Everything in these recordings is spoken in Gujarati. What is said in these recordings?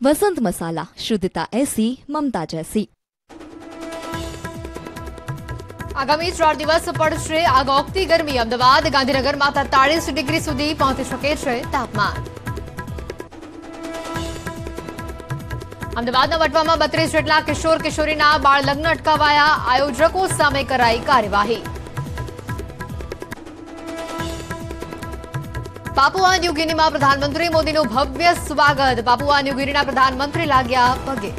વસંત મસાલા શુદ્ધતા એસી મમતા જૈસી આગામી ચાર દિવસ પડશે આગોગતી ગરમી અમદાવાદ ગાંધીનગરમાં તેતાળીસ ડિગ્રી સુધી પહોંચી શકે છે તાપમાન અમદાવાદના વટવામાં બત્રીસ જેટલા કિશોર કિશોરીના બાળ લગ્ન અટકાવાયા આયોજકો સામે કરાઈ કાર્યવાહી પાપુઆ ન્યૂગિનીમાં પ્રધાનમંત્રી મોદીનું ભવ્ય સ્વાગત. પાપુઆ ન્યૂગિનીના પ્રધાનમંત્રી લાગ્યા પગે.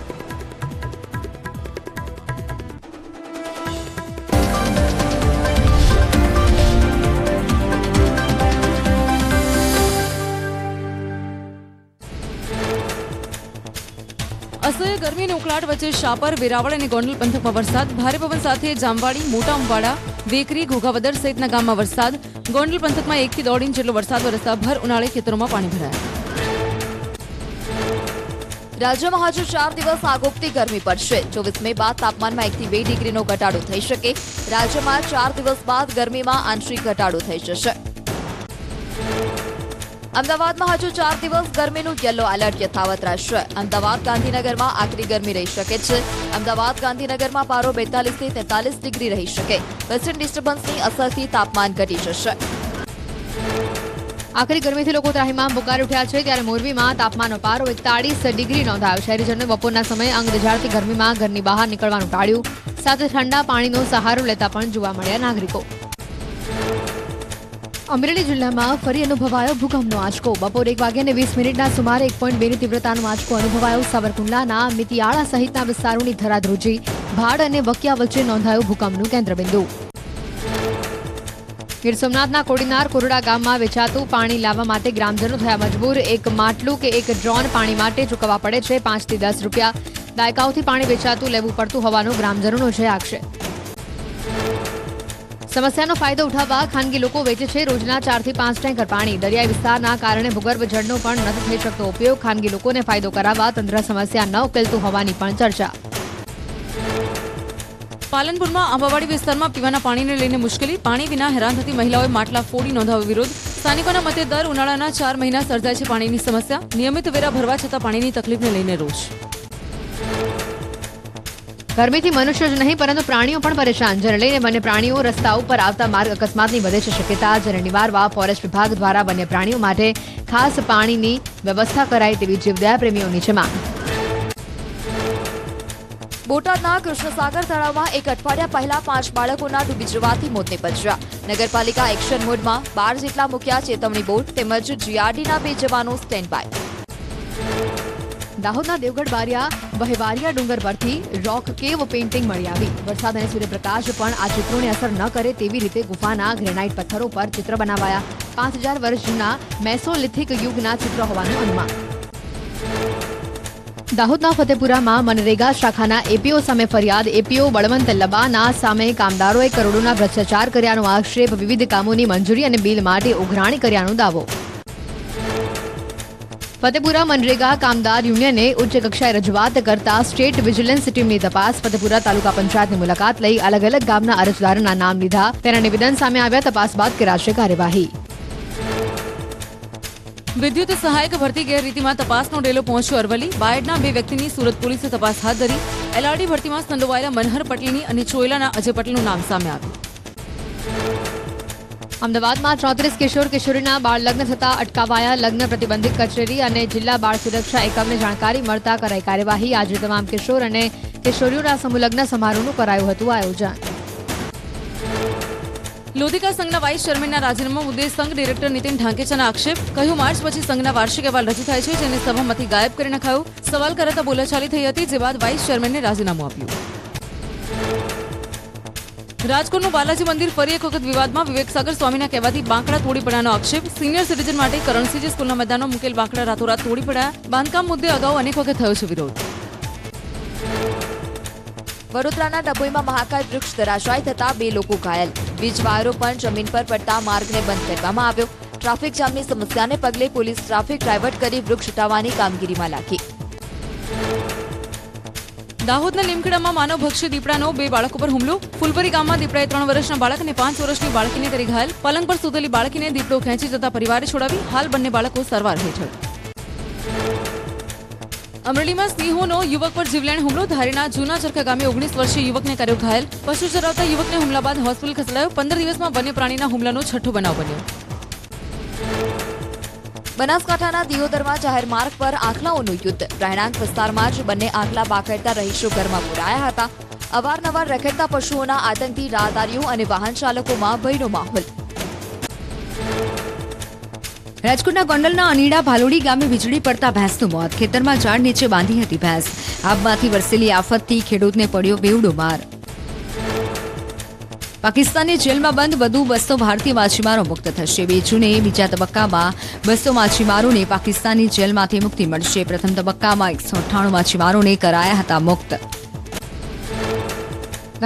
અસહ્ય ગરમી અને ઉકળાટ વચ્ચે શાપર, વેરાવળ અને ગોંડલ પંથકમાં વરસાદ. ભારે પવન સાથે જામવાડી મોટા અંબાડા વેકરી, ઘોઘાવદર સહિતના ગામમાં વરસાદ. ગોંડલ પંથકમાં એકથી દોઢ ઇંચ જેટલો વરસાદ વરસતા ભર ઉનાળે ખેતરોમાં પાણી ભરાયા. રાજ્યમાં હજુ ચાર દિવસ આગોપતી ગરમી પડશે. ચોવીસ મે બાદ તાપમાનમાં એકથી બે ડિગ્રીનો ઘટાડો થઈ શકે. રાજ્યમાં ચાર દિવસ બાદ ગરમીમાં આંશિક ઘટાડો થઈ જશે. અમદાવાદમાં હજુ ચાર દિવસ ગરમીનું યલો એલર્ટ યથાવત રહેશે. અમદાવાદ ગાંધીનગરમાં આકરી ગરમી રહી શકે છે. અમદાવાદ ગાંધીનગરમાં પારો બેતાલીસથી તેતાલીસ ડિગ્રી રહી શકે. વેસ્ટર્ન ડિસ્ટર્બન્સની અસરથી તાપમાન ઘટી જશે. આખરી ગરમીથી લોકો ત્રાહીમાં પુકારી ઉઠ્યા છે. ત્યારે મોરબીમાં તાપમાનનો પારો એકતાળીસ ડિગ્રી નોંધાયો શહેરીજનોએ બપોરના સમયે અંગ ગરમીમાં ઘરની બહાર નીકળવાનું ટાળ્યું. સાથે ઠંડા પાણીનો સહારો લેતા પણ જોવા મળ્યા નાગરિકો. અમરેલી જિલ્લામાં ફરી અનુભવાયો ભૂકંપનો આંચકો. બપોર એક વાગ્યાને વીસ મિનિટના સુમારે એક પોઈન્ટ બેની તીવ્રતાનો આંચકો અનુભવાયો સાવરકુંડલાના મિતિયાળા સહિતના વિસ્તારોની ધરાધ્રુજી. ભાડ અને વકિયા વચ્ચે નોંધાયું ભૂકંપનું કેન્દ્રબિંદુ. ગીર સોમનાથના કોડીનાર કોરડા ગામમાં વેચાતું પાણી લાવવા માટે ગ્રામજનો થયા મજબૂર. એક માટલું કે એક ડ્રોન પાણી માટે ચૂકવવા પડે છે પાંચથી દસ રૂપિયા. દાયકાઓથી પાણી વેચાતું લેવું પડતું હોવાનો ગ્રામજનોનો છે આક્ષેપ. સમસ્યાનો ફાયદો ઉઠાવવા ખાનગી લોકો વેચે છે રોજના ચારથી પાંચ ટેન્કર પાણી. દરિયાઈ વિસ્તારના કારણે ભૂગર્ભ જળનો પણ નથી થઈ શકતો ઉપયોગ. ખાનગી લોકોને ફાયદો કરાવવા તંત્ર સમસ્યા ન ઉકેલતું હોવાની પણ ચર્ચા. પાલનપુરમાં આંબાવાડી વિસ્તારમાં પીવાના પાણીને લઈને મુશ્કેલી. પાણી વિના હેરાન થતી મહિલાઓએ માટલા ફોડી નોંધાવ્યો વિરોધ. સ્થાનિકોના મતે દર ઉનાળાના ચાર મહિના સર્જાય છે પાણીની સમસ્યા. નિયમિત વેરા ભરવા છતાં પાણીની તકલીફને લઈને રોષ. ગરમીથી મનુષ્ય જ નહીં પરંતુ પ્રાણીઓ પણ પરેશાન. જેને લઈને વન્ય પ્રાણીઓ રસ્તા ઉપર આવતા માર્ગ અકસ્માતની વધે છે શક્યતા જેને નિવારવા ફોરેસ્ટ વિભાગ દ્વારા વન્ય પ્રાણીઓ માટે ખાસ પાણીની વ્યવસ્થા કરાય તેવી જીવદયા પ્રેમીઓની છે માંગ. બોટાદના કૃષ્ણસાગર તળાવમાં એક અઠવાડિયા પહેલા પાંચ બાળકોના ડૂબી જવાથી મોત નિપજ્યા નગરપાલિકા એક્શન મોડમાં બાર જેટલા મૂક્યા ચેતવણી બોટ તેમજ જીઆરડીના બે જવાનો સ્ટેન્ડ બાય દાહોદના દેવગઢ બારિયા વહેવારિયા ડુંગર પરથી રોક કેવ પેઇન્ટિંગ મળી આવી. વરસાદ અને સૂર્યપ્રકાશ પણ આ ચિત્રોને અસર ન કરે તેવી રીતે ગુફાના ગ્રેનાઇટ પથ્થરો પર ચિત્ર બનાવાયા. પાંચ હજાર વર્ષ જૂના મેસોલિથિક યુગના ચિત્ર હોવાનું અનુમાન. દાહોદના ફતેપુરામાં મનરેગા શાખાના એપીઓ સામે ફરિયાદ. એપીઓ બળવંત લબાના સામે કામદારોએ કરોડોના ભ્રષ્ટાચાર કર્યાનો આક્ષેપ. વિવિધ કામોની મંજૂરી અને બિલ માટે ઉઘરાણી કર્યાનો દાવો. ફતેપુરા મનરેગા કામદાર યુનિયને ઉચ્ચ કક્ષાએ રજૂઆત કરતા સ્ટેટ વિજિલન્સ ટીમની તપાસ ફતેપુરા તાલુકા પંચાયતની મુલાકાત લઈ અલગ અલગ ગામના અરજદારોના નામ લીધા. તેના નિવેદન સામે આવ્યા તપાસ બાદ કરાશે કાર્યવાહી. વિદ્યુત સહાયક ભરતી ગેરરીતિમાં તપાસનો ડેલો પહોંચ્યો અરવલી બાયડના બે વ્યક્તિની સુરત પોલીસે તપાસ હાથ ધરી. એલઆરડી ભરતીમાં સંડોવાયેલા મનહર પટેલની અને ચોયલાના અજય પટેલનું નામ સામે આવ્યું. અમદાવાદમાં ચોત્રીસ કિશોર કિશોરીના બાળ લગ્ન થતા અટકાવાયા લગ્ન પ્રતિબંધિત કચેરી અને જિલ્લા બાળ સુરક્ષા એકમને જાણકારી મળતા કરાઈ કાર્યવાહી. આજે તમામ કિશોર અને કિશોરીઓના સમૂહલગ્ન સમારોહનું કરાયું હતું આયોજન. લોધિકા સંઘના વાઇસ ચેરમેનના રાજીનામા મુદ્દે સંઘ ડિરેક્ટર નીતિન ઢાંકેચાના આક્ષેપ કહ્યું, માર્ચ પછી સંઘના વાર્ષિક અહેવાલ રજૂ થાય છે, જેને સભામાંથી ગાયબ કરી નખાયો. સવાલ કરાતા બોલાચાલી થઈ હતી, જે બાદ વાઇસ ચેરમેનને રાજીનામું આપ્યું. રાજકોટનું બાલાજી મંદિર ફરી એક વખત વિવાદમાં વિવેકસાગર સ્વામીના કહેવાથી બાંકડા તોડી પડ્યાનો આક્ષેપ. સિનિયર સિટીઝન માટે કરણસિંહજી સ્કૂલના મેદાનો મુકેલ બાંકડા રાતોરાત તોડી પડ્યા. બાંધકામ મુદ્દે અગાઉ અનેક વખત થયો છે વિરોધ. વડોદરાના ડભોઈમાં મહાકાય વૃક્ષ ધરાશાય થતા બે લોકો ઘાયલ. વીજ વાયરો પણ જમીન પર પડતા માર્ગને બંધ કરવામાં આવ્યો. ટ્રાફિક જામની સમસ્યાને પગલે પોલીસ ટ્રાફિક ડાયવર્ટ કરી વૃક્ષ હટાવવાની કામગીરીમાં લાગી. દાહોદના લીમખેડામાં માનવભક્ષી દીપડાનો બે બાળકો પર હુમલો. ફુલપરી ગામમાં દીપડાએ ત્રણ વર્ષના બાળક અને પાંચ વર્ષની બાળકીને કરી ઘાયલ. પલંગ પર સૂતેલી બાળકીને દીપડો ખેંચી જતા પરિવારે છોડાવી. હાલ બંને બાળકો સારવાર હેઠળ. અમરેલીમાં સિંહોનો યુવક પર જીવલેણ હુમલો. ધારીના જૂના ચરખા ગામે ઓગણીસ વર્ષીય યુવકને કર્યો ઘાયલ. પશુ ચરાવતા યુવકને હુમલા બાદ હોસ્પિટલ ખસેડાયો. પંદર દિવસમાં વન્ય પ્રાણીના હુમલાનો છઠ્ઠો બનાવ બન્યો. બનાસકાંઠાના દિયોદરમાં જાહેર માર્ગ પર આંખલાઓનું યુદ્ધ. રહેણાંક વિસ્તારમાં જ બંને આંખલા બાખેડતા રહીશો ઘરમાં પુરાયા હતા. અવારનવાર રખડતા પશુઓના આતંકથી રાહદારીઓ અને વાહન ચાલકોમાં ભયનો માહોલ. રાજકોટના ગોંડલના અનીડા ભાલોડી ગામે વીજળી પડતા ભેંસનું મોત. ખેતરમાં ઝાડ નીચે બાંધી હતી ભેંસ. આબમાંથી વરસેલી આફતથી ખેડૂતને પડ્યો બેવડો માર. પાકિસ્તાનની જેલમાં બંધ વધુ બસો ભારતીય માછીમારો મુક્ત થશે. બે જૂને બીજા તબક્કામાં બસો માછીમારોને પાકિસ્તાનની જેલમાંથી મુક્તિ મળશે. પ્રથમ તબક્કામાં એકસો અઠ્ઠાણું માછીમારોને કરાયા હતા મુક્ત.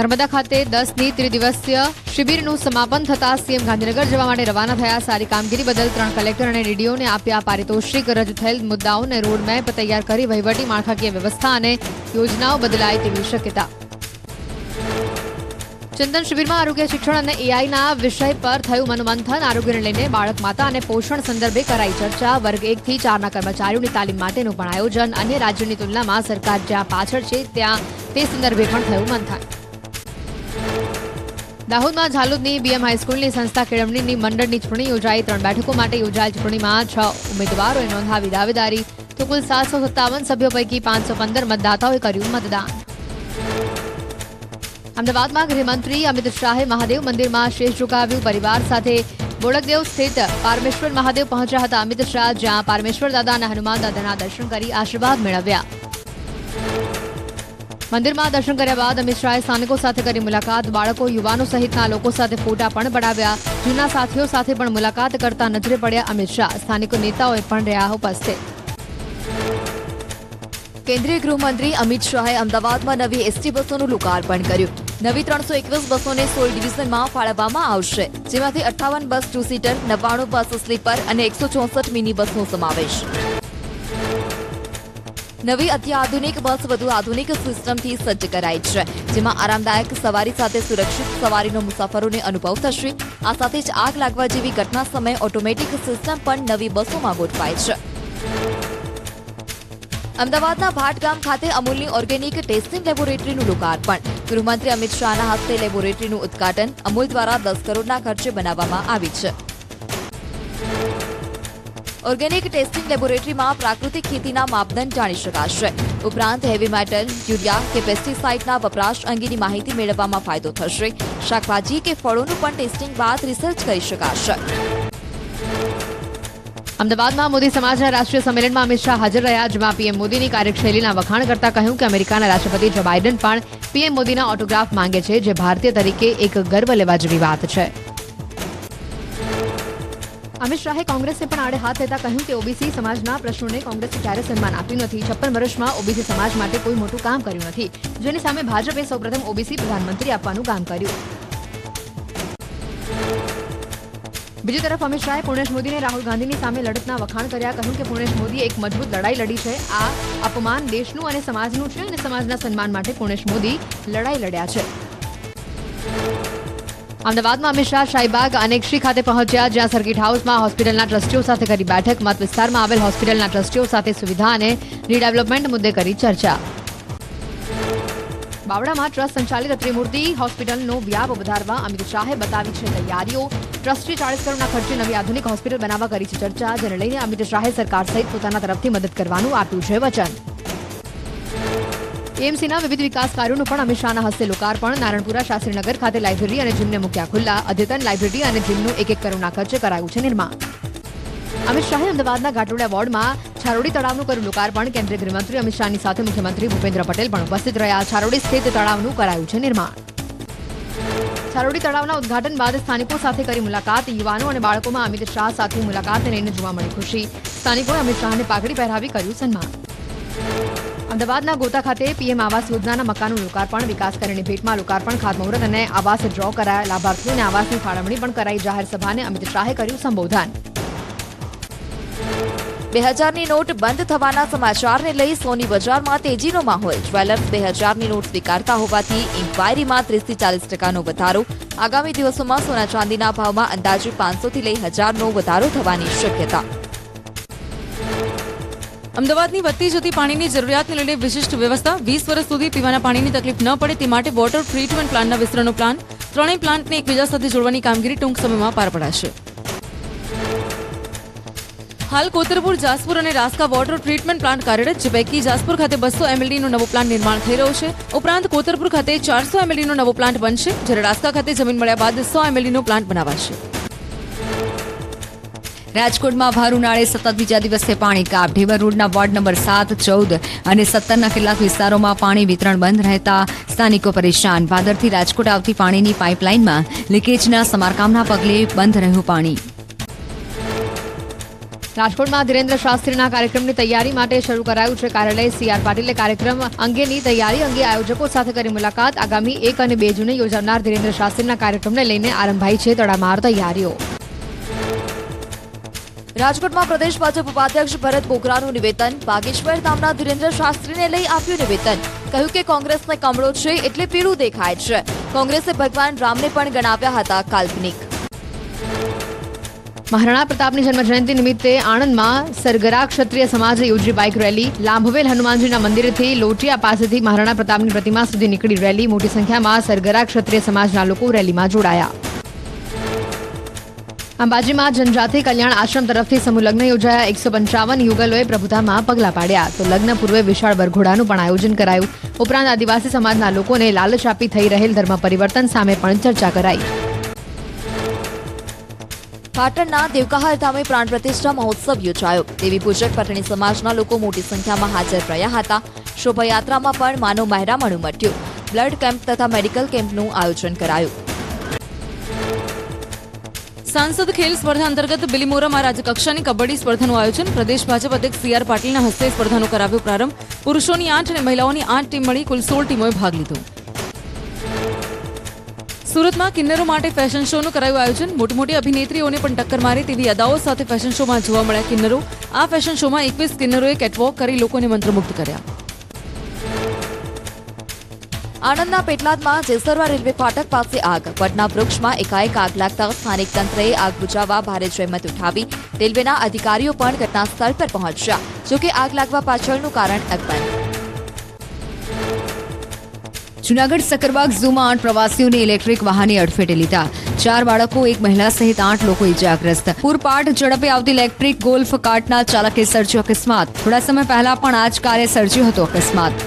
નર્મદા ખાતે દસની ત્રિદિવસીય શિબિરનું સમાપન થતા સીએમ ગાંધીનગર જવા માટે રવાના થયા. સારી કામગીરી બદલ ત્રણ કલેક્ટર અને ડીડીઓને આપ્યા પારિતોષિક. રજૂ થયેલ મુદ્દાઓને રોડમેપ તૈયાર કરી વહીવટી માળખાકીય વ્યવસ્થા અને યોજનાઓ બદલાય તેવી શક્યતા. ચંદન શિબિરમાં આરોગ્ય શિક્ષણ અને એઆઈના વિષય પર થયું મનોમંથન. આરોગ્યને લઈને બાળક માતા અને પોષણ સંદર્ભે કરાઈ ચર્ચા. વર્ગ એકથી ચારના કર્મચારીઓની તાલીમ માટેનું પણ આયોજન અન્ય રાજ્યોની તુલનામાં સરકાર જ્યાં પાછળ છે, ત્યાં તે સંદર્ભે પણ થયું મંથન. દાહોદમાં ઝાલોદની બીએમ હાઈસ્કૂલની સંસ્થા કેળવણીની મંડળની ચૂંટણી યોજાઈ. ત્રણ બેઠકો માટે યોજાયેલ ચૂંટણીમાં છ ઉમેદવારોએ નોંધાવી દાવેદારી. તો કુલ સાતસો સત્તાવન સભ્યો પૈકી પાંચસો પંદર મતદાતાઓએ કર્યું મતદાન. અમદાવાદમાં ગૃહમંત્રી અમિત શાહે મહાદેવ મંદિરમાં શેષ ઝુકાવ્યું. પરિવાર સાથે બોડકદેવ સ્થિત પારમેશ્વર મહાદેવ પહોંચ્યા હતા અમિત શાહ, જ્યાં પારમેશ્વર દાદા અને હનુમાન દાદાના દર્શન કરી આશીર્વાદ મેળવ્યા. મંદિરમાં દર્શન કર્યા બાદ અમિત શાહે સ્થાનિકો સાથે કરી મુલાકાત. બાળકો, યુવાનો સહિતના લોકો સાથે ફોટા પણ પડાવ્યા. જૂના સાથીઓ સાથે પણ મુલાકાત કરતા નજરે પડ્યા અમિત શાહ. સ્થાનિક નેતાઓએ પણ રહ્યા ઉપસ્થિત. કેન્દ્રીય ગૃહમંત્રી અમિત શાહે અમદાવાદમાં નવી એસટી બસોનું લોકાર્પણ કર્યું. નવી ત્રણસો એકવીસ બસોને સોળ ડિવિઝનમાં ફાળવવામાં આવશે, જેમાંથી અઠ્ઠાવન બસ ટુ સીટર નવ્વાણું બસ સ્લીપર અને એકસો ચોસઠ મિની બસનો સમાવેશ. નવી અત્યાધુનિક બસ વધુ આધુનિક સિસ્ટમથી સજ્જ કરાઈ છે, જેમાં આરામદાયક સવારી સાથે સુરક્ષિત સવારીનો મુસાફરોને અનુભવ થશે. આ સાથે જ આગ લાગવા જેવી ઘટના સમયે ઓટોમેટિક સિસ્ટમ પણ નવી બસોમાં ગોઠવાય છે. અમદાવાદના ભાટ ગામ ખાતે અમૂલની ઓર્ગેનિક ટેસ્ટિંગ લેબોરેટરીનું લોકાર્પણ. ગૃહમંત્રી અમિત શાહના હસ્તે લેબોરેટરીનું ઉદ્ઘાટન અમૂલ દ્વારા દસ કરોડના ખર્ચે બનાવવામાં આવી છે. ઓર્ગેનિક ટેસ્ટિંગ લેબોરેટરીમાં પ્રાકૃતિક ખેતીના માપદંડ જાણી શકાશે. ઉપરાંત હેવી મેટલ, યુરિયા કે પેસ્ટિસાઇડના વપરાશ અંગેની માહિતી મેળવવામાં ફાયદો થશે. શાકભાજી કે ફળોનું પણ ટેસ્ટિંગ બાદ રિસર્ચ કરી શકાશે. અમદાવાદમાં મોદી સમાજના રાષ્ટ્રીય સંમેલનમાં અમિત શાહ હાજર રહ્યા. જેમાં પીએમ મોદીની કાર્યશૈલીના વખાણ કરતા કહ્યું કે અમેરિકાના રાષ્ટ્રપતિ જો બાઇડન પણ પીએમ મોદીના ઓટોગ્રાફ માંગે છે, જે ભારતીય તરીકે એક ગર્વ લેવા જેવી વાત છે. અમિત શાહે કોંગ્રેસને પણ આડે હાથ લેતા કહ્યું કે ઓબીસી સમાજના પ્રશ્નોને કોંગ્રેસે ક્યારે સન્માન આપ્યું નથી. છપ્પન વર્ષમાં ઓબીસી સમાજ માટે કોઈ મોટું કામ કર્યું નથી. જેની સામે ભાજપે સૌપ્રથમ ઓબીસી પ્રધાનમંત્રી આપવાનું કામ કર્યું. બીજી તરફ અમિત શાહે પૂર્ણેશ મોદીને રાહુલ ગાંધીની સામે લડતના વખાણ કર્યા, કહ્યું કે પૂર્ણેશ મોદીએ એક મજબૂત લડાઈ લડી છે. આ અપમાન દેશનું અને સમાજનું છે અને સમાજના સન્માન માટે પૂર્ણેશ મોદી લડાઈ લડ્યા છે. અમદાવાદમાં અમિત શાહ શાહીબાગ અનેકશ્રી ખાતે પહોંચ્યા, જ્યાં સર્કિટ હાઉસમાં હોસ્પિટલના ટ્રસ્ટીઓ સાથે કરી બેઠક. મત વિસ્તારમાં આવેલ હોસ્પિટલના ટ્રસ્ટીઓ સાથે સુવિધા અને રીડેવલપમેન્ટ મુદ્દે કરી ચર્ચા. બાવડામાં ટ્રસ્ટ સંચાલિત ત્રિમૂર્તિ હોસ્પિટલનો વ્યાપ વધારવા અમિત શાહે બતાવી છે તૈયારીઓ. ટ્રસ્ટે ચાળીસ કરોડના ખર્ચે નવી આધુનિક હોસ્પિટલ બનાવવા કરી છે ચર્ચા, જેને લઈને અમિત શાહે સરકાર સહિત પોતાના તરફથી મદદ કરવાનું આપ્યું છે વચન. એએમસીના વિવિધ વિકાસ કાર્યોનું પણ અમિત શાહના હસ્તે લોકાર્પણ. નારણપુરા શાસ્ત્રીનગર ખાતે લાઇબ્રેરી અને જીમને મૂક્યા ખુલ્લા. અદ્યતન લાઇબ્રેરી અને જીમનું એક એક કરોડના ખર્ચે કરાયું છે નિર્માણ. અમિત શાહે અમદાવાદના ઘાટોડિયા વોર્ડમાં છારોડી તળાવનું કર્યું લોકાર્પણ. કેન્દ્રીય ગૃહમંત્રી અમિત શાહની સાથે મુખ્યમંત્રી ભૂપેન્દ્ર પટેલ પણ ઉપસ્થિત રહ્યા. છારોડી સ્થિત તળાવનું કરાયું છે નિર્માણ. છારોડી તળાવના ઉદઘાટન બાદ સ્થાનિકો સાથે કરી મુલાકાત. યુવાનો અને બાળકોમાં અમિત શાહ સાથે મુલાકાતને લઈને જોવા મળી ખુશી. સ્થાનિકોએ અમિત શાહને પાઘડી પહેરાવી કર્યું સન્માન. અમદાવાદના ગોતા ખાતે પીએમ આવાસ યોજનાના મકાનનું લોકાર્પણ, વિકાસ કરીને ભેટમાં લોકાર્પણ ખાતમુહૂર્ત અને આવાસ ડ્રો કરાયા. લાભાર્થીઓને આવાસની ફાળવણી પણ કરાઈ. જાહેર સભાને અમિત શાહે કર્યું સંબોધન. બે હજારની નોટ બંધ થવાના સમાચારને લઈ સોની બજારમાં તેજીનો માહોલ. જ્વેલર્સ બે હજારની નોટ સ્વીકારતા હોવાથી ઇન્ક્વાયરીમાં ત્રીસથી ચાલીસ ટકાનો વધારો. આગામી દિવસોમાં સોના ચાંદીના ભાવમાં અંદાજે પાંચસોથી લઈ હજારનો વધારો થવાની શક્યતા. અમદાવાદની વધતી જતી પાણીની જરૂરિયાતને લઈને વિશિષ્ટ વ્યવસ્થા. વીસ વર્ષ સુધી પીવાના પાણીની તકલીફ ન પડે તે માટે વોટર ટ્રીટમેન્ટ પ્લાન્ટના વિસ્તરણનો પ્લાન. ત્રણેય પ્લાન્ટને એકબીજા સાથે જોડવાની કામગીરી ટૂંક સમયમાં પાર પડાશે. હાલ કોતરપુર, જાસપુર અને રાસ્કા વોટર ટ્રીટમેન્ટ પ્લાન્ટ કાર્યરત છે પૈકી જાસપુર ખાતે બસો એમએલડીનો નવો પ્લાન્ટ નિર્માણ થઈ રહ્યો છે. ઉપરાંત કોતરપુર ખાતે ચારસો એમએલડીનો નવો પ્લાન્ટ બનશે, જ્યારે રાસ્કા ખાતે જમીન મળ્યા બાદ સો એમએલડીનો પ્લાન્ટ બનાવાશે. રાજકોટમાં ભાર ઉનાળે સતત બીજા દિવસે પાણી કાપ. ઢેબર રોડના વોર્ડ નંબર સાત, ચૌદ અને સત્તરના કેટલાક વિસ્તારોમાં પાણી વિતરણ બંધ રહેતા સ્થાનિકો પરેશાન. ભાદરથી રાજકોટ આવતી પાણીની પાઇપલાઇનમાં લીકેજના સમારકામના પગલે બંધ રહ્યું પાણી. રાજકોટમાં ધીરેન્દ્ર શાસ્ત્રીના કાર્યક્રમની તૈયારી માટે શરૂ કરાયું છે કાર્યાલય. સીઆર પાટીલે કાર્યક્રમ અંગેની તૈયારી અંગે આયોજકો સાથે કરી મુલાકાત. આગામી એક અને બે જૂને યોજાનાર ધીરેન્દ્ર શાસ્ત્રીના કાર્યક્રમને લઈને આરંભાઈ છે તડામાર તૈયારીઓ. રાજકોટમાં પ્રદેશ ભાજપ ઉપાધ્યક્ષ ભરત બોગરાનું નિવેદન. બાગેશ્વર નામના ધીરેન્દ્ર શાસ્ત્રીને લઈ આપ્યું નિવેદન. કહ્યું કે કોંગ્રેસને કમળો છે એટલે પીળું દેખાય છે. કોંગ્રેસે ભગવાન રામને પણ ગણાવ્યા હતા કાલ્પનિક. મહારાણા પ્રતાપની જન્મજયંતિ નિમિત્તે આણંદમાં સરગરા ક્ષત્રિય સમાજે યોજી બાઇક રેલી લાંભવેલ હનુમાનજીના મંદિરથી લોટિયા પાસેથી મહારાણા પ્રતાપની પ્રતિમા સુધી નીકળી રેલી, મોટી સંખ્યામાં સરગરા ક્ષત્રિય સમાજના લોકો રેલીમાં જોડાયા. અંબાજીમાં જનજાતિ કલ્યાણ આશ્રમ તરફથી સમૂહ લગ્ન યોજાયા. એકસો પંચાવન યુગલોએ પ્રભુતામાં પગલા પાડ્યા. તો લગ્ન પૂર્વે વિશાળ વરઘોડાનું પણ આયોજન કરાયું. ઉપરાંત આદિવાસી સમાજના લોકોને લાલચ આપી થઈ રહેલ ધર્મ પરિવર્તન સામે પણ ચર્ચા કરાઈ. પાટણના દેવકાહર ધામે પ્રાણ પ્રતિષ્ઠા મહોત્સવ યોજાયો. દેવી પૂજક પટણી સમાજના લોકો મોટી સંખ્યામાં હાજર રહ્યા હતા. શોભાયાત્રામાં પણ માનવ મહેરામણ ઉમટ્યું બ્લડ કેમ્પ તથા મેડિકલ કેમ્પનું આયોજન કરાયું. સાંસદ ખેલ સ્પર્ધા અંતર્ગત બિલીમોરામાં રાજ્યકક્ષાની કબડ્ડી સ્પર્ધાનું આયોજન. પ્રદેશ ભાજપ અધ્યક્ષ સીઆર પાટીલના હસ્તે સ્પર્ધાનો કરાવ્યો પ્રારંભ. પુરુષોની આઠ અને મહિલાઓની આઠ ટીમ મળી. કુલ સોળ ટીમોએ ભાગ લીધો. સુરતમાં કિન્નરો માટે ફેશન શોનું કરાયું આયોજન. મોટી અભિનેત્રીઓને પણ ટક્કર મારે તેવી અદાઓ સાથે ફેશન શોમાં જોવા મળ્યા કિન્નરો. આ ફેશન શોમાં એકવીસ કિન્નરોએ કેટવોક કરી લોકોને મંત્રમુગ્ધ કર્યા. આણંદના પેટલાદમાં જેસરવા રેલવે ફાટક પાસે આગ. પટના વૃક્ષમાં એકાએક આગ લાગતા સ્થાનિક તંત્રએ આગ બુજાવવા ભારે જહેમત ઉઠાવી. રેલવેના અધિકારીઓ પણ ઘટના સ્થળ પર પહોંચ્યા. જોકે આગ લાગવા પાછળનું કારણ અકબંધ. જુનાગઢ, સકરબાગ ઝૂમાં આઠ પ્રવાસીઓને ઇલેક્ટ્રિક વાહને અડફેટે લીધા. ચાર બાળકો, એક મહિલા સહિત આઠ લોકો ઇજાગ્રસ્ત. પૂરપાટ ઝડપે આવતી ઇલેક્ટ્રિક ગોલ્ફ કાર્ટના ચાલકે સર્જ્યો અકસ્માત. થોડા સમય પહેલા પણ આ જ કારે સર્જ્યો હતો અકસ્માત.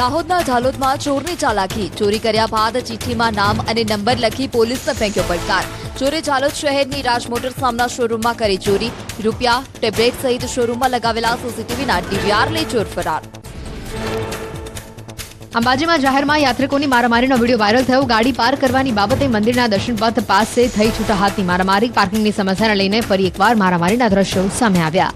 દાહોદના ઝાલોદમાં ચોરની ચાલાકી. ચોરી કર્યા બાદ ચિઠ્ઠીમાં નામ અને નંબર લખી પોલીસને ફેંક્યો પડકાર. ચોરે ઝાલોદ શહેરની રાજ મોટર્સ નામના શોરૂમમાં કરી ચોરી. રૂપિયા, ટેબ્લેટ સહિત શોરૂમમાં લગાવેલા સીસીટીવીના ડીવીઆર લઈ ચોર ફરાર. અંબાજીમાં જાહેરમાં યાત્રિકોની મારામારીનો વીડિયો વાયરલ થયો. ગાડી પાર કરવાની બાબતે મંદિરના દર્શન પથ પાસે થઈ છૂટા હાથની મારામારી. પાર્કિંગની સમસ્યાને લઈને ફરી એકવાર મારામારીના દ્રશ્યો સામે આવ્યા.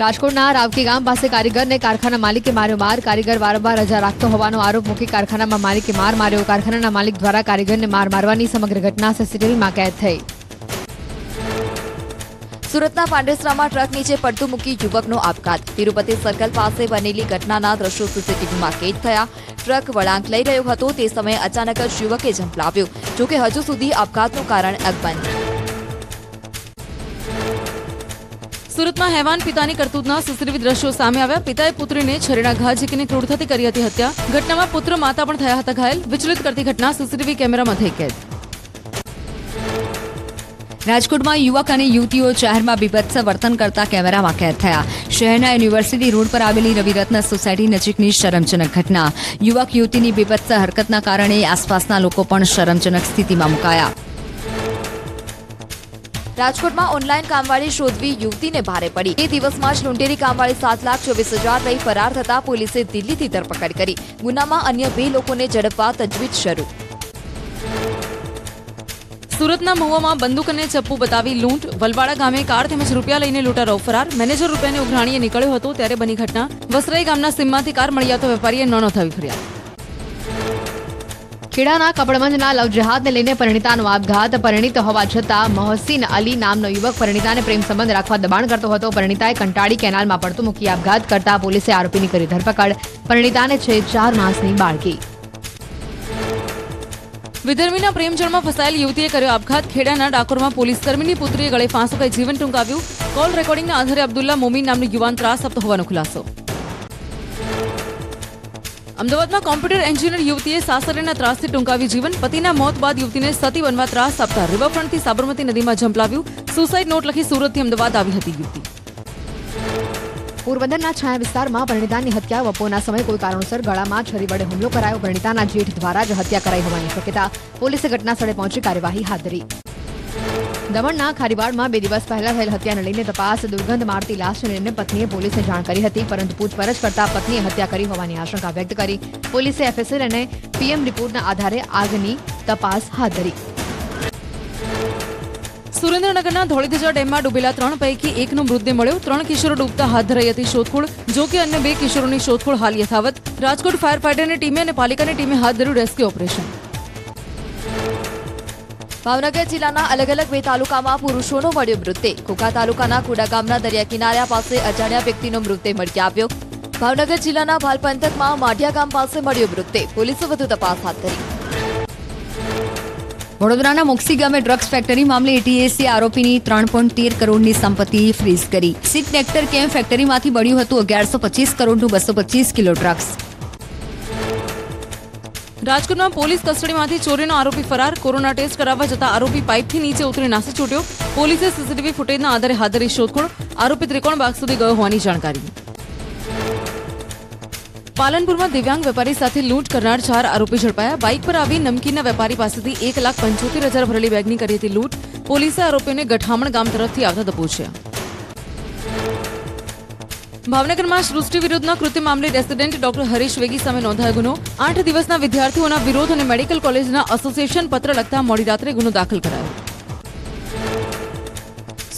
રાજકોટના રાવકી ગામ પાસે કારીગરને કારખાના માલિકે માર્યો માર. કારીગર વારંવાર રજા રાખતો હોવાનો આરોપ મૂકી કારખાનામાં માલિકે માર માર્યો. કારખાનાના માલિક દ્વારા કારીગરને માર મારવાની સમગ્ર ઘટના સીસીટીવીમાં કેદ થઈ. સુરતના પાંડેસરામાં ટ્રક નીચે પડતું મૂકી યુવકનો આપઘાત. તિરુપતિ સર્કલ પાસે બનેલી ઘટનાના દ્રશ્યો સીસીટીવીમાં કેદ થયા. ટ્રક વળાંક લઈ રહ્યો હતો, તે સમયે અચાનક જ યુવકે ઝંપલાવ્યો. જોકે હજુ સુધી આપઘાતનું કારણ અકબંધ. સુરતમાં હેવાન પિતાની કરતૂતના સીસીટીવી દ્રશ્યો સામે આવ્યા. પિતાએ પુત્રીને છરીના ઘા ઝીકીને ક્રૂરતાથી કરી હતી હત્યા. ઘટનામાં પુત્ર માતા પણ થયા હતા ઘાયલ. વિચલિત કરતી ઘટના સીસીટીવી કેમેરામાં થઈ કેદ. રાજકોટમાં યુવક અને યુવતીઓ શહેરમાં બીભત્સ વર્તન કરતા કેમેરામાં કેદ થયા. શહેરના યુનિવર્સિટી રોડ પર આવેલી રવિરત્ન સોસાયટી નજીકની શરમજનક ઘટના. યુવક, યુવતીની બીભત્સ હરકતના કારણે આસપાસના લોકો પણ શરમજનક સ્થિતિમાં મુકાયા. રાજકોટમાં ઓનલાઈન કામવાળી શોધવી યુવતીને ભારે પડી. એ દિવસમાં જ લુંટેરી કામવાળી સાત લાખ ચોવીસ હજાર લઈ ફરાર થતા પોલીસે દિલ્હીથી ધરપકડ કરી. ગુનામાં અન્ય બે લોકોને ઝડપવા તજવીજ શરૂ. સુરતના મહુવામાં બંદૂક અને ચપ્પુ બતાવી લૂંટ. વલવાડા ગામે કાર તેમજ રૂપિયા લઈને લૂંટારો ફરાર. મેનેજર રૂપિયાને ઉઘરાણીએ નીકળ્યો હતો, ત્યારે બની ઘટના. વસરાઈ ગામના સીમમાંથી કાર મળી આવતો વેપારીએ ન નોંધાવી ફરિયાદ. ખેડાના કપડમંજના લવ જહાદને લઈને પરિણીતાનો આપઘાત. પરિણીત હોવા છતાં મોહસીન અલી નામનો યુવક પરિણીતાને પ્રેમ સંબંધ રાખવા દબાણ કરતો હતો. પરિણીતાએ કંટાળી કેનાલમાં પડતું મૂકી આપઘાત કરતા પોલીસે આરોપીની કરી ધરપકડ. પરિણીતાને છે ચાર માસની બાળકી. વિધર્મીના પ્રેમજળમાં ફસાયેલ યુવતીએ કર્યો આપઘાત. ખેડાના ડાકોરમાં પોલીસ કર્મીની પુત્રીએ ગળે ફાંસો ખાઈ જીવન ટૂંકાવ્યું. કોલ રેકોર્ડિંગના આધારે અબ્દુલ્લા મોમીન નામનો યુવાન ત્રાસ આપતો હોવાનો ખુલાસો. અમદાવાદમાં કોમ્પ્યુટર એન્જિનિયર યુવતીએ સાસરેના ત્રાસથી ટૂંકાવી જીવન. પતિના મોત બાદ યુવતીને સતી બનવા ત્રાસ આપતા. રિવરફ્રન્ટથી સાબરમતી નદીમાં ઝંપલાવ્યું. સુસાઇડ નોટ લખી સુરતથી અમદાવાદ આવી હતી યુવતી. પોરબંદરના છાયા વિસ્તારમાં પરિણીતાની હત્યા બપોરના સમયે કોઈ કારણોસર ગળામાં છરી વડે હુમલો કરાયો. પરિણીતાના જેઠ દ્વારા જ હત્યા કરાઈ હોવાની શક્યતા પોલીસે ઘટના સ્થળે પહોંચી કાર્યવાહી હાથ ધરી. દમણના ખારીવાડમાં બે દિવસ પહેલા થયેલ હત્યાને લઈને તપાસ દુર્ગંધ મારતી લાશને લઈને પત્નીએ પોલીસને જાણ કરી હતી, પરંતુ પૂછપરછ કરતા પત્નીએ હત્યા કરી હોવાની આશંકા વ્યક્ત કરી. પોલીસે એફએસએલ અને પીએમ રિપોર્ટના આધારે આગની તપાસ હાથ ધરી. સુરેન્દ્રનગરના ધોળીધજા ડેમમાં ડૂબેલા ત્રણ પૈકી એકનો મૃતદેહ મળ્યો. ત્રણ કિશોરો ડૂબતા હાથ ધરાઈ હતી શોધખોળ, જો કે અન્ય બે કિશોરોની શોધખોળ હાલ યથાવત. રાજકોટ ફાયર ફાઈટરની ટીમે અને પાલિકાની ટીમે હાથ ધર્યું રેસ્ક્યુ ઓપરેશન. ભાવનગર જિલ્લાના અલગ અલગ બે તાલુકામાં પુરુષોનો મળ્યો મૃતદેહ. ખોખા તાલુકાના કુડા ગામના દરિયા કિનારા પાસે અજાણ્યા વ્યક્તિનો મૃતદેહ મળી આવ્યો. ભાવનગર જિલ્લાના ભાલ પંથકમાં માઢિયા ગામ પાસે મળ્યો મૃતદેહ. પોલીસે વધુ તપાસ હાથ ધરી. વડોદરાના મોક્સી ગામે ડ્રગ્સ ફેક્ટરી મામલે એટીએસએ આરોપીની ત્રણ પોઈન્ટ તેર કરોડની સંપત્તિ ફ્રીઝ કરી. સિક નેક્ટર કેમ ફેક્ટરીમાંથી બળ્યું હતું અગિયારસો પચીસ કરોડનું બસો પચીસ કિલો ડ્રગ્સ. રાજકોટમાં પોલીસ કસ્ટડીમાંથી ચોરીનો આરોપી ફરાર. કોરોના ટેસ્ટ કરાવવા જતા આરોપી પાઇપથી નીચે ઉતરી નાસી છૂટ્યો. પોલીસે સીસીટીવી ફૂટેજના આધારે હાથ ધરી શોધખોળ. આરોપી ત્રિકોણ બાગ સુધી ગયો હોવાની જાણકારી. પાલનપુરમાં દિવ્યાંગ વેપારી સાથે લૂંટ કરનાર ચાર આરોપી ઝડપાયા. બાઇક પર આવી નમકીનના વેપારી પાસેથી એક લાખ પંચોતેર હજાર ભરેલી બેગની કરી હતી લૂંટ. પોલીસે આરોપીઓને ગઠામણ ગામ તરફથી આવતા દબોચ્યા. ભાવનગરમાં સૃષ્ટિ વિરુદ્ધના કૃત્ય મામલે રેસિડેન્ટ ડોક્ટર હરીશ વેગી સામે નોંધાયો ગુનો. આઠ દિવસના વિદ્યાર્થીઓના વિરોધ અને મેડિકલ કોલેજના એસોસિએશન પત્ર લખતા મોડી રાત્રે ગુનો દાખલ કરાયો.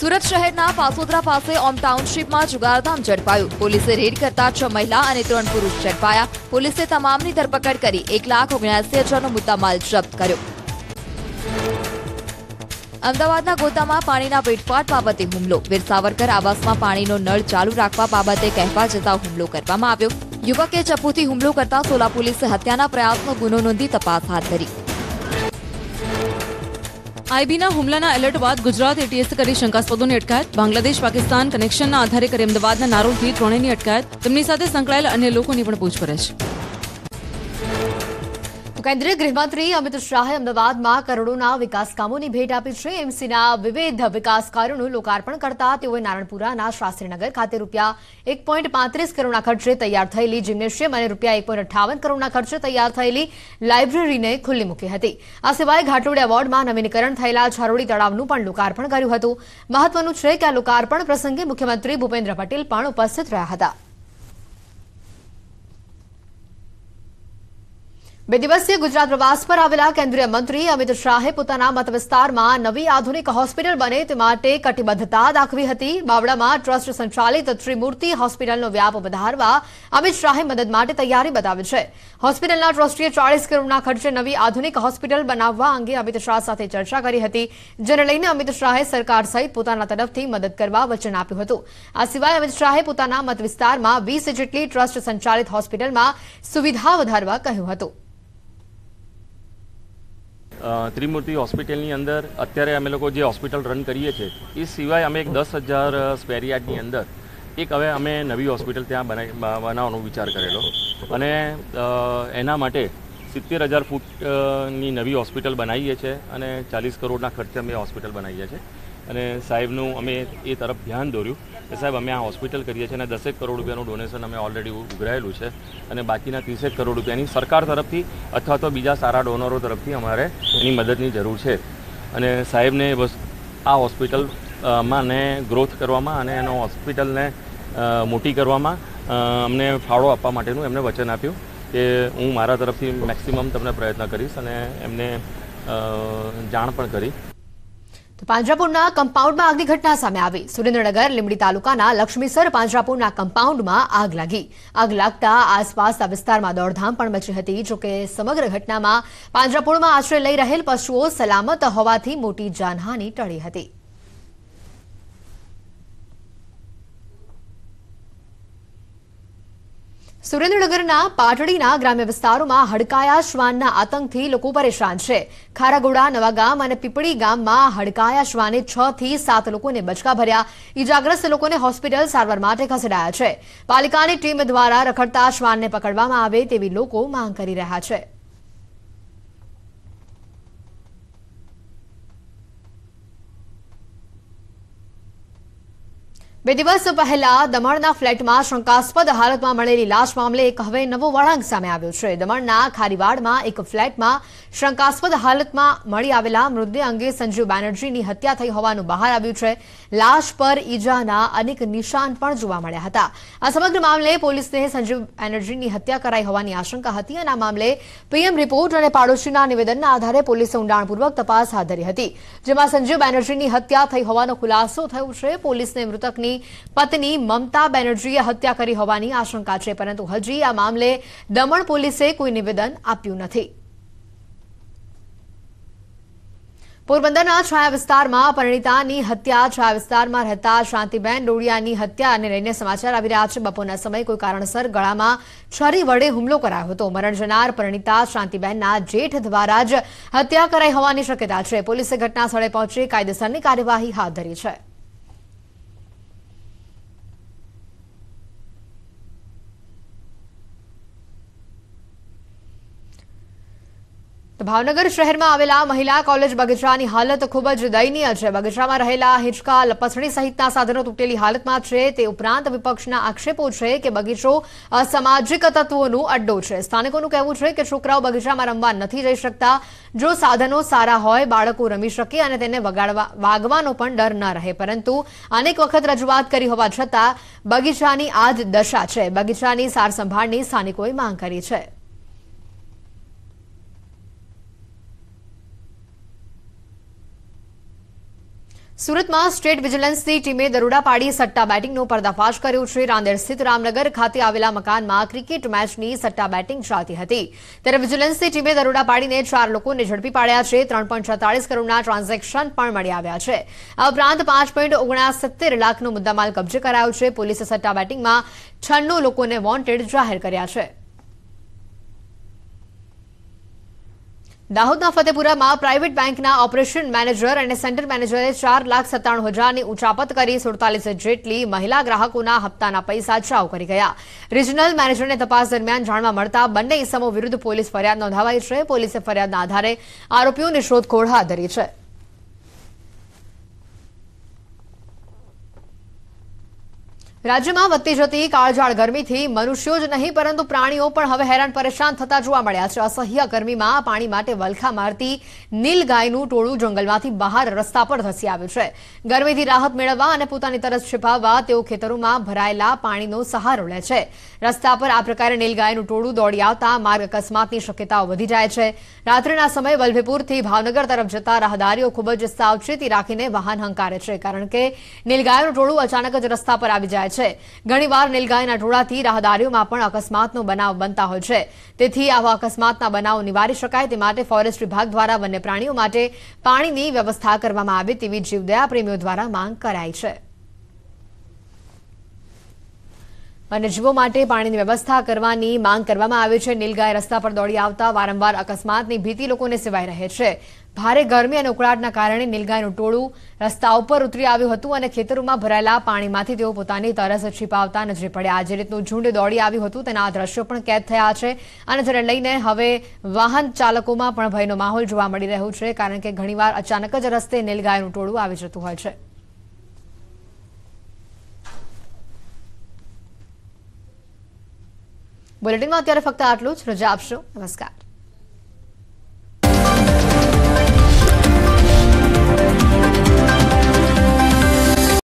સુરત શહેરના પાસોદરા પાસે ઓમ ટાઉનશીપમાં જુગારધામ ઝડપાયું. પોલીસે રેડ કરતા છ મહિલા અને ત્રણ પુરુષ ઝડપાયા. પોલીસે તમામની ધરપકડ કરી એક લાખ ઓગણસી હજારનો મુદ્દામાલ જપ્ત કર્યો. અમદાવાદના ગોતામાં પાણીના વેટફાટ બાબતે હુમલો. વીર સાવરકર આવાસમાં પાણીનો નળ ચાલુ રાખવા બાબતે કહેવા જતા હુમલો કરવામાં આવ્યો. યુવકે ચપ્પુથી હુમલો કરતા સોલા પોલીસે હત્યાના પ્રયાસનો ગુનો નોંધી તપાસ હાથ ધરી. આઈબીના હુમલાના એલર્ટ બાદ ગુજરાત એટીએસ કરી શંકાસ્પદોની અટકાયત. બાંગ્લાદેશ, પાકિસ્તાન કનેક્શનના આધારે કરી અમદાવાદના નારોલથી ત્રણેયની અટકાયત. તેમની સાથે સંકળાયેલ અન્ય લોકોની પણ પૂછપરછ. તો કેન્દ્રીય ગૃહમંત્રી અમિત શાહે અમદાવાદમાં કરોડોના વિકાસ કામોની ભેટ આપી છે. એમસીના વિવિધ વિકાસ કાર્યોનું લોકાર્પણ કરતા તેઓએ નારણપુરાના શાસ્ત્રીનગર ખાતે રૂપિયા એક કરોડના ખર્ચે તૈયાર થયેલી જિમ્નેશિયમ અને રૂપિયા એક કરોડના ખર્ચે તૈયાર થયેલી લાઇબ્રેરીને ખુલ્લી મૂકી હતી. આ સિવાય ઘાટોડ એવોર્ડમાં નવીનીકરણ થયેલા છારોડી તળાવનું પણ લોકાર્પણ કર્યું હતું. મહત્વનું છે કે આ લોકાર્પણ પ્રસંગે મુખ્યમંત્રી ભૂપેન્દ્ર પટેલ પણ ઉપસ્થિત રહ્યા હતા. બે દિવસીય ગુજરાત પ્રવાસ પર આવેલા કેન્દ્રીય મંત્રી અમિત શાહે પોતાના મત વિસ્તારમાં નવી આધુનિક હોસ્પિટલ બને તે માટે કટિબદ્ધતા દાખવી હતી. બાવડામાં ટ્રસ્ટ સંચાલિત ત્રિમૂર્તિ હોસ્પિટલનો વ્યાપ વધારવા અમિત શાહે મદદ માટે તૈયારી બતાવી છે. હોસ્પિટલના ટ્રસ્ટીએ ચાળીસ કરોડના ખર્ચે નવી આધુનિક હોસ્પિટલ બનાવવા અંગે અમિત શાહ સાથે ચર્ચા કરી હતી. જેને લઈને અમિત શાહે સરકાર સહિત પોતાના તરફથી મદદ કરવા વચન આપ્યું હતું. આ સિવાય અમિત શાહે પોતાના મત વિસ્તારમાં વીસ જેટલી ટ્રસ્ટ સંચાલિત હોસ્પિટલમાં સુવિધા વધારવા કહ્યું હતું. ત્રિમૂર્તિ હોસ્પિટલની અંદર અત્યારે અમે લોકો જે હોસ્પિટલ રન કરીએ છીએ, એ સિવાય અમે એક દસ હજાર સ્ક્વેર યાર્ડની અંદર એક હવે અમે નવી હોસ્પિટલ ત્યાં બનાવી બનાવવાનો વિચાર કરેલો. અને એના માટે સિત્તેર હજાર ફૂટની નવી હોસ્પિટલ બનાવીએ છીએ અને ચાલીસ કરોડના ખર્ચે અમે હોસ્પિટલ બનાવીએ છીએ. અને સાહેબનું અમે એ તરફ ધ્યાન દોર્યું કે સાહેબ, અમે આ હોસ્પિટલ કરીએ છીએ અને દસેક કરોડ રૂપિયાનું ડોનેશન અમે ઓલરેડી ઉઘરાયેલું છે અને બાકીના ત્રીસેક કરોડ રૂપિયાની સરકાર તરફથી અથવા તો બીજા સારા ડોનરો તરફથી અમારે એની મદદની જરૂર છે. અને સાહેબને આ હોસ્પિટલમાં ને ગ્રોથ કરવામાં અને એનો હોસ્પિટલને મોટી કરવામાં અમને ફાળો આપવા માટેનું એમને વચન આપ્યું કે હું મારા તરફથી મેક્સિમમ તમને પ્રયત્ન કરીશ અને એમને જાણ પણ કરી. પાંજરાપુરના કમ્પાઉન્ડમાં આગની ઘટના સામે આવી. સુરેન્દ્રનગર, લીંબડી તાલુકાના લક્ષ્મીસર પાંજરાપુરના કમ્પાઉન્ડમાં આગ લાગી. આગ લાગતા આસપાસના વિસ્તારમાં દોડધામ પણ મચી હતી જોકે સમગ્ર ઘટનામાં પાંજરાપુરમાં આશ્રય લઈ રહેલ પશુઓ સલામત હોવાથી મોટી જાનહાની ટળી હતી. સુરેન્દ્રનગરના પાટડીના ગ્રામ્ય વિસ્તારોમાં હડકાયા શ્વાનના આતંકથી લોકો પરેશાન છે. ખારાગોડા નવાગામ અને પીપળી ગામમાં હડકાયા શ્વાને છ થી સાત લોકોને બચકા ભર્યા. ઇજાગ્રસ્ત લોકોને હોસ્પિટલ સારવાર માટે ખસેડાયા છે. પાલિકાની ટીમ દ્વારા રખડતા શ્વાનને પકડવામાં આવે તેવી લોકો માંગ કરી રહ્યા છે. બે દિવસ પહેલા દમણના ફ્લેટમાં શંકાસ્પદ હાલતમાં મળેલી લાશ મામલે એક હવે નવો વળાંક સામે આવ્યો છે. દમણના ખારીવાડમાં એક ફ્લેટમાં શંકાસ્પદ હાલતમાં મળી આવેલા મૃતદેહ અંગે સંજીવ બેનર્જીની હત્યા થઈ હોવાનું બહાર આવ્યું છે. લાશ પર ઈજાના અનેક નિશાન પણ જોવા મળ્યા હતા. આ સમગ્ર મામલે પોલીસને સંજીવ બેનર્જીની હત્યા કરાઈ હોવાની આશંકા હતી અને આ મામલે પીએમ રિપોર્ટ અને પાડોશીના નિવેદનના આધારે પોલીસે ઊંડાણપૂર્વક તપાસ હાથ ધરી હતી. જેમાં સંજીવ બેનર્જીની હત્યા થઈ હોવાનો ખુલાસો થયો છે. પોલીસને મૃતકની પત્ની મમતા બેનર્જીએ હત્યા કરી હોવાની આશંકા છે, પરંતુ હજી આ મામલે દમણ પોલીસે કોઈ નિવેદન આપ્યું નથી. પોરબંદરના છાયા વિસ્તારમાં પરિણીતાની હત્યા, છાયા વિસ્તારમાં રહેતા શાંતિબેન ડોડિયાની હત્યાને લઈને સમાચાર આવી રહ્યા છે. બપોરના સમયે કોઈ કારણસર ગળામાં છરી વડે હુમલો કરાયો હતો. મરણ જનાર પરિણીતા શાંતિબેનના જેઠ દ્વારા જ હત્યા કરાઈ હોવાની શક્યતા છે. પોલીસે ઘટના સ્થળે પહોંચી કાયદેસરની કાર્યવાહી હાથ ધરી છે. ભાવનગર શહેરમાં આવેલા મહિલા કોલેજ બગીચાની હાલત ખૂબ જ દયનીય છે. બગીચામાં રહેલા હિંચકા લપસણી સહિતના સાધનો તૂટેલી હાલતમાં છે. તે ઉપરાંત વિપક્ષના આક્ષેપો છે કે બગીચો અસામાજિક તત્વોનું અડ્ડો છે. સ્થાનિકોનું કહેવું છે કે છોકરાઓ બગીચામાં રમવા નથી જઈ શકતા. જો સાધનો સારા હોય, બાળકો રમી શકે અને તેને વગાડવા વાગવાનો પણ ડર ન રહે. પરંતુ અનેક વખત રજૂઆત કરી હોવા છતાં બગીચાની આ જ દશા છે. બગીચાની સારસંભાળની સ્થાનિકોએ માંગ કરી છે. સુરતમાં સ્ટેટ વિજિલન્સની ટીમે દરોડા પાડી સટ્ટા બેટિંગનો પર્દાફાશ કર્યો છે. રાંદેર સ્થિત રામનગર ખાતે આવેલા મકાનમાં ક્રિકેટ મેચની સટ્ટા બેટિંગ ચાલતી હતી. ત્યારે વિજિલન્સની ટીમે દરોડા પાડીને ચાર લોકોને ઝડપી પાડ્યા છે. ત્રણ પોઈન્ટ છતાળીસ કરોડના ટ્રાન્ઝેક્શન પણ મળી આવ્યા છે. આ ઉપરાંત પાંચ લાખનો મુદ્દામાલ કબજે કરાયો છે. પોલીસે સટ્ટા બેટિંગમાં છન્નું લોકોને વોન્ટેડ જાહેર કર્યા છે. દાહોદના ફતેપુરામાં પ્રાઇવેટ બેંકના ઓપરેશન મેનેજર અને સેન્ટર મેનેજરે ચાર લાખ સત્તાણું હજારની ઉચાપત કરી સુડતાલીસ જેટલી મહિલા ગ્રાહકોના હપ્તાના પૈસા ચાવ કરી ગયા. રિજનલ મેનેજરને તપાસ દરમિયાન જાણવા મળતા બંને ઇસમો વિરુદ્ધ પોલીસ ફરિયાદ નોંધાવાઈ છે. પોલીસે ફરિયાદના આધારે આરોપીઓની શોધખોળ હાથ ધરી છે. રાજ્યમાં વધતી જતી કાળઝાળ ગરમીથી મનુષ્યો જ નહીં, પરંતુ પ્રાણીઓ પણ હવે હેરાન પરેશાન થતા જોવા મળ્યા છે. અસહ્ય ગરમીમાં પાણી માટે વલખા મારતી નીલ ગાયનું ટોળું જંગલમાંથી બહાર રસ્તા પર ધસી આવ્યું છે. ગરમીથી રાહત મેળવવા અને પોતાની તરસ છિપાવવા તેઓ ખેતરોમાં ભરાયેલા પાણીનો સહારો લે છે. રસ્તા પર આ પ્રકારે નીલગાયનું ટોળું દોડી આવતા માર્ગ અકસ્માતની શક્યતાઓ વધી જાય છે. રાત્રિના સમયે વલ્ભીપુરથી ભાવનગર તરફ જતા રાહદારીઓ ખૂબ જ સાવચેતી રાખીને વાહન હંકારે છે, કારણ કે નીલગાયનું ટોળું અચાનક જ રસ્તા પર આવી જાય છે. ઘણીવાર નીલગાયના ટોળાથી રાહદારીઓમાં પણ અકસ્માતનો બનાવ બનતા હોય છે. તેથી આવા અકસ્માતના બનાવો નિવારી શકાય તે માટે ફોરેસ્ટ વિભાગ દ્વારા વન્ય પ્રાણીઓ માટે પાણીની વ્યવસ્થા કરવામાં આવે તેવી જીવદયા પ્રેમીઓ દ્વારા માંગ કરાઈ છે. વન્યજીવો માટે પાણીની વ્યવસ્થા કરવાની માંગ કરવામાં આવી છે. નીલગાય રસ્તા પર દોડી આવતા વારંવાર અકસ્માતની ભીતિ લોકોને સેવાઈ રહે છે. ભારે ગરમી અને ઉકળાટના કારણે નીલગાયનું ટોળું રસ્તા ઉપર ઉતરી આવ્યું હતું અને ખેતરોમાં ભરાયેલા પાણીમાંથી તેઓ પોતાની તરસ છીપાવતા નજરે પડ્યા. જે રીતનું ઝુંડ દોડી આવ્યું હતું, તેના દ્રશ્યો પણ કેદ થયા છે અને જેને લઈને હવે વાહન ચાલકોમાં પણ ભયનો માહોલ જોવા મળી રહ્યો છે, કારણ કે ઘણીવાર અચાનક જ રસ્તે નીલગાયનું ટોળું આવી જતું હોય છે. બુલેટિનમાં અત્યારે ફક્ત આટલું જ. રજા આપશો. નમસ્કાર.